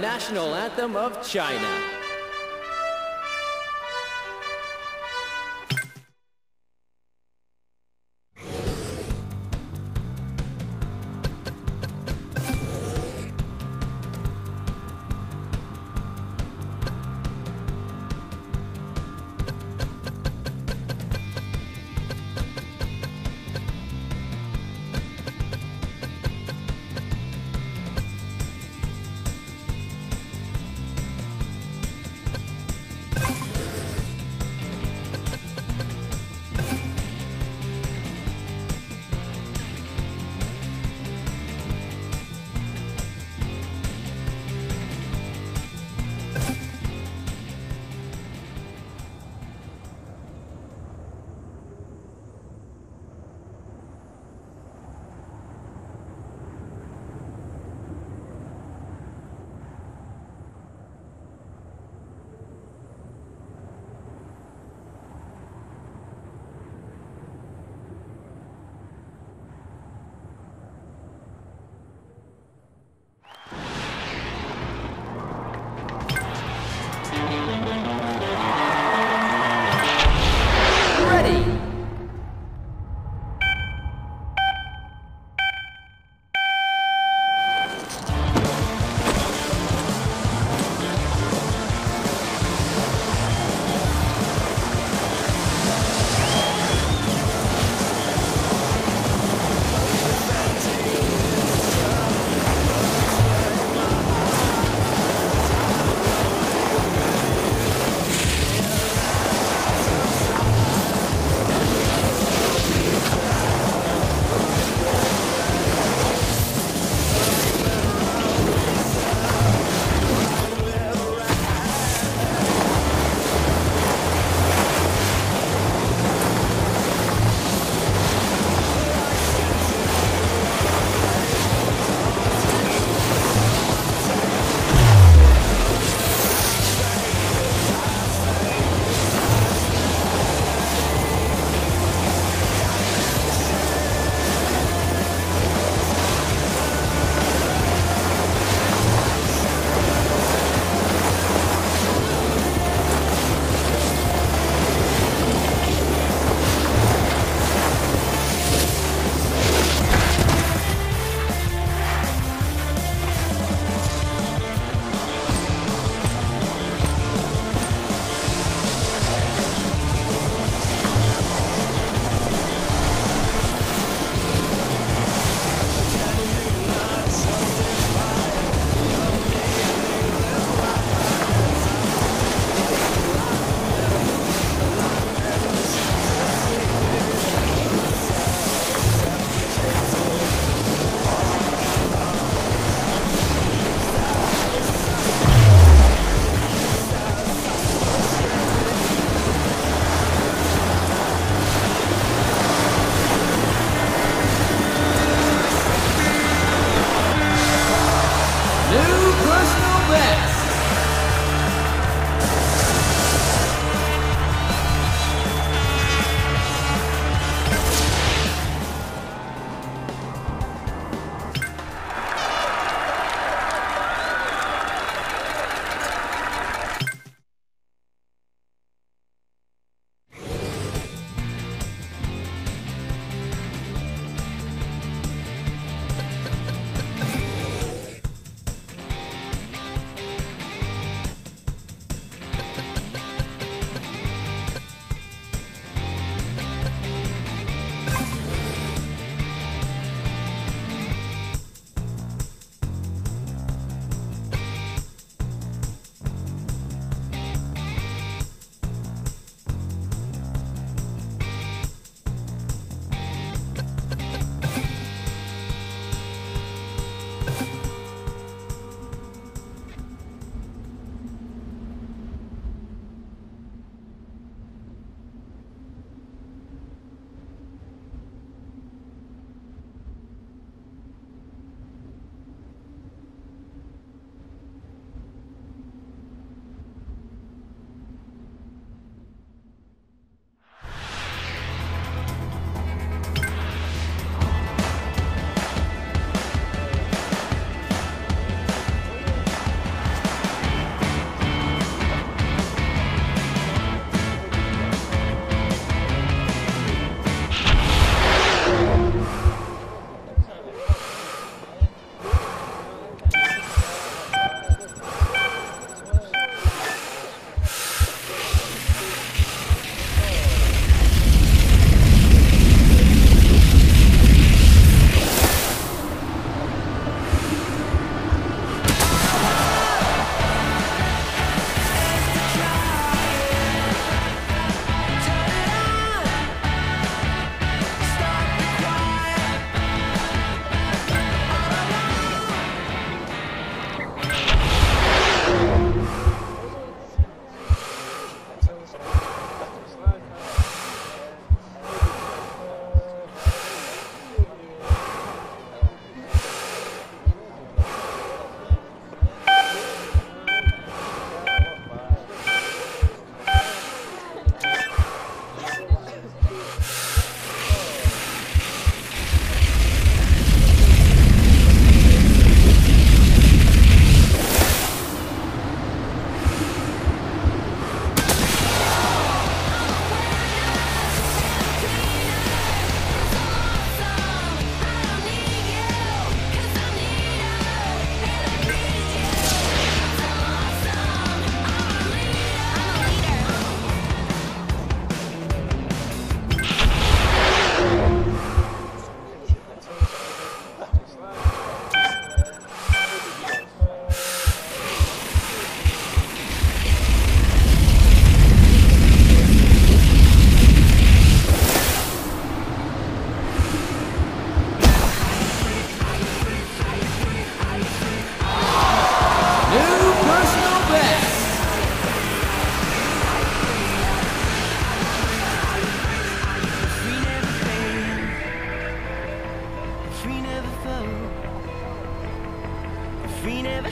national anthem of China. Play.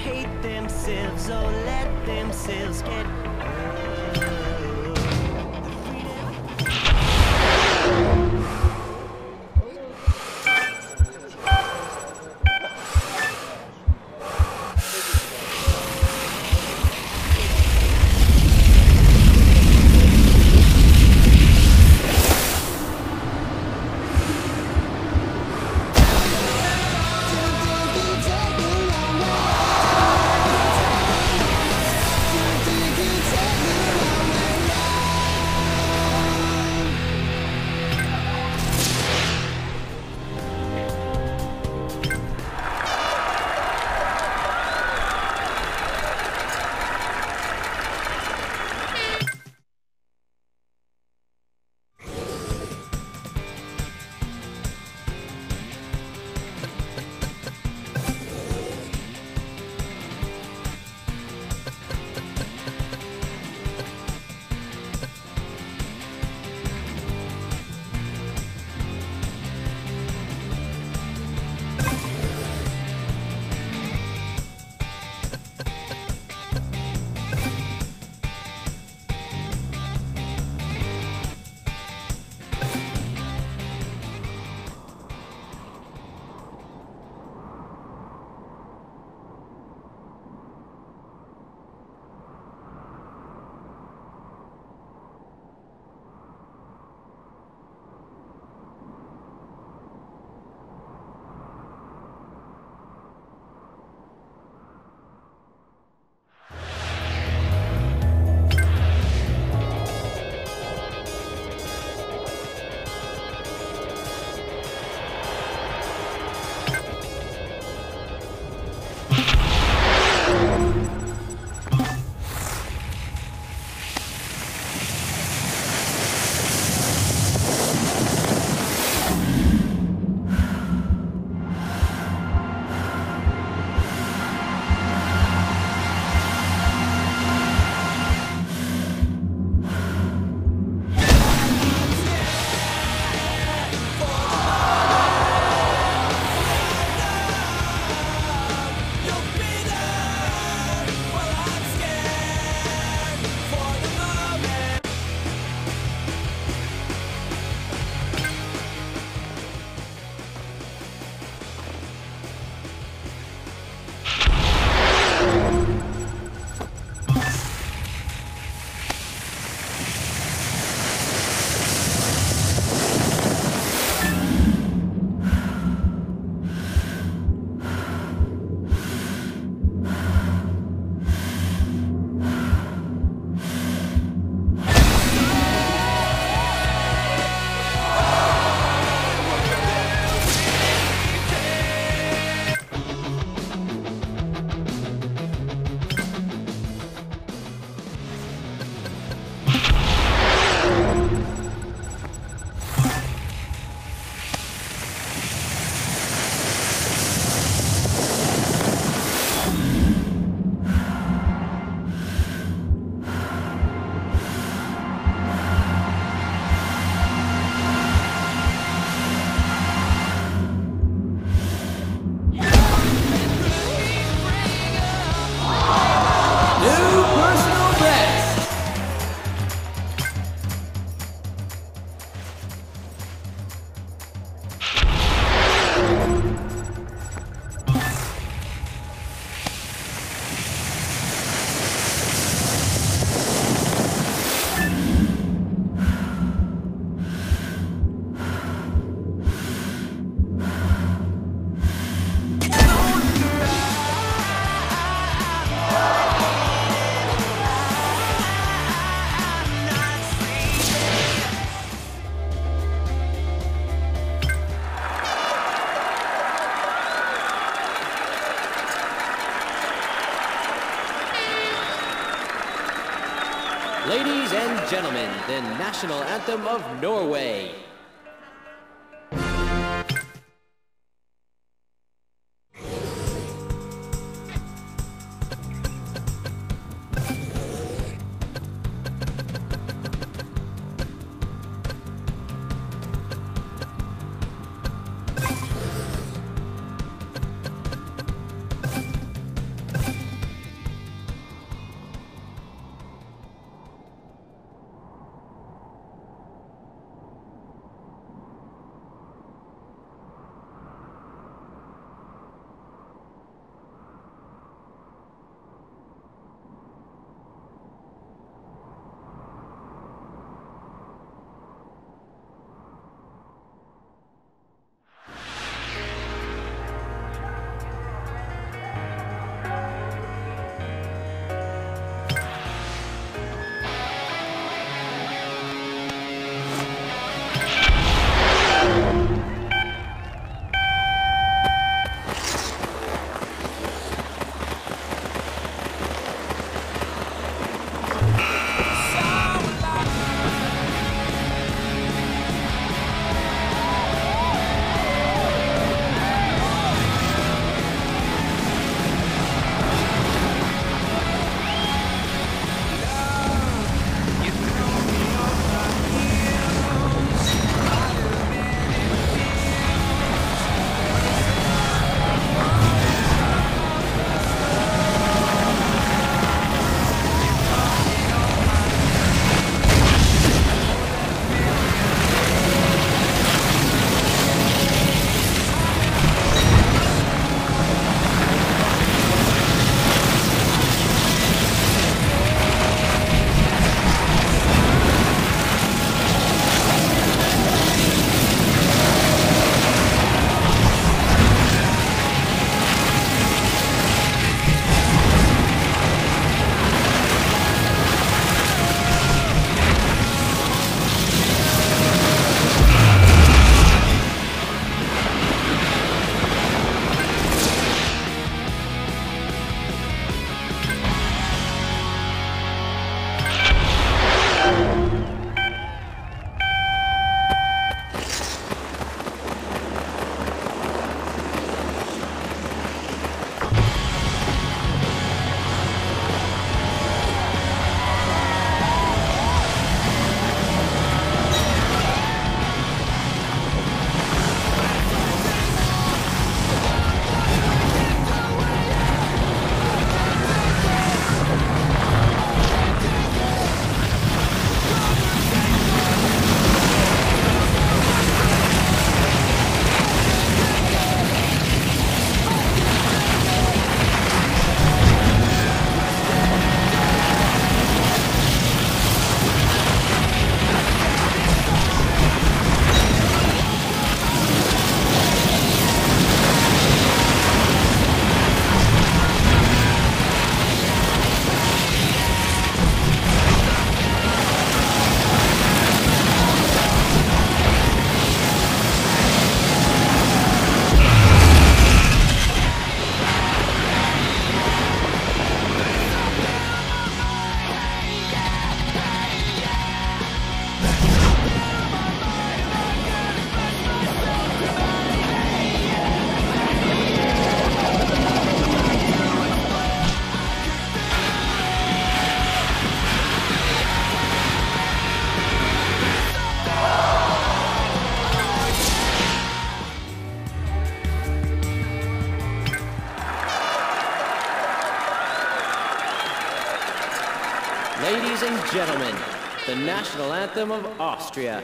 Hate themselves or let themselves get. Of Norway. Gentlemen, the national anthem of Austria.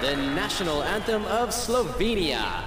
The national anthem of Slovenia.